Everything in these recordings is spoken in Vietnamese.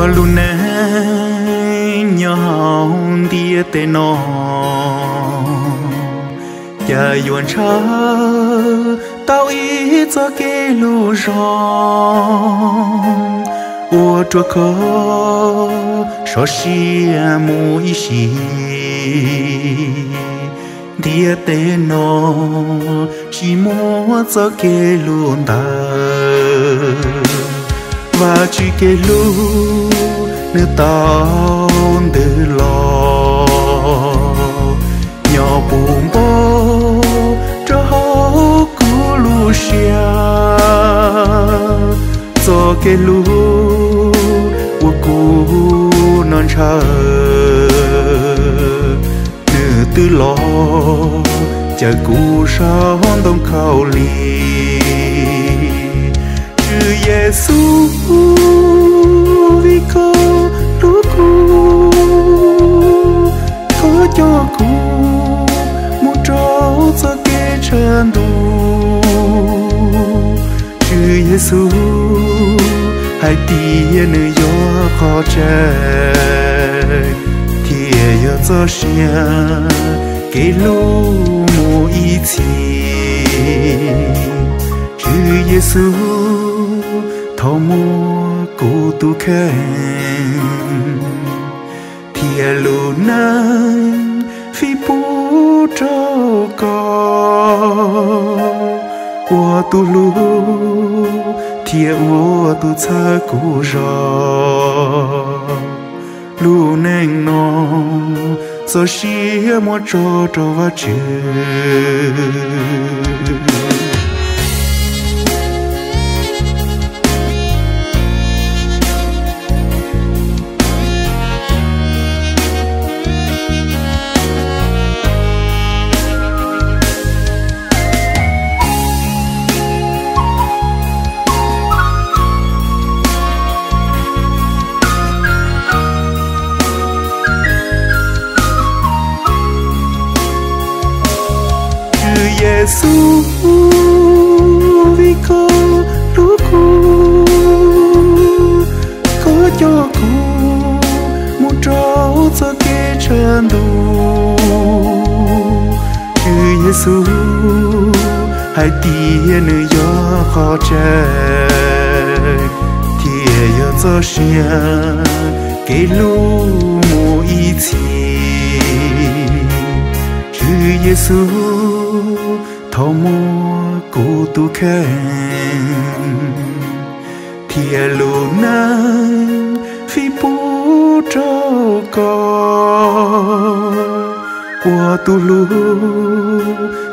tua lune nhỏ đi tê nó cha yuan cha tao ý cho kê lu rong ua chua khó so si mu ý si dia tê nó chỉ mua cho kê lu đời và chỉ kể lu nữ tao từ lo. Nhỏ buồn bố cho hậu cú lu xia. Cho kể lu của cú non chờ nửa tư lo chờ cú sao đông khao li Giêsu vì có lúc cú có cho cú một trâu cho cái chân đủ chư Giêsu hãy tia nơi gió khó trời thì yo cho xia cái lô mô ý chi chư Giêsu thô mua cụ tu khen thì à lù nâng phi bú trâu cò. Ua tu lù thì à ua tu cha cụ rò. Lù neng nó rồi xia mua trâu trâu và chữ Giêsu vì con lúc con, có cho con một trâu cho cái chân đủ Chúa Giêsu hãy tia nơi gió khó trời thì yo cho xia cái lu mù ý chi Chúa Giêsu thọ mua cụ tu khen thì lù nang phi pu trô co Qua tu lu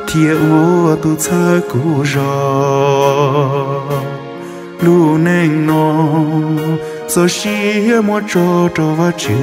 thì ô tu cha cụ rò. Lu neng no so xia mua trô trô va chư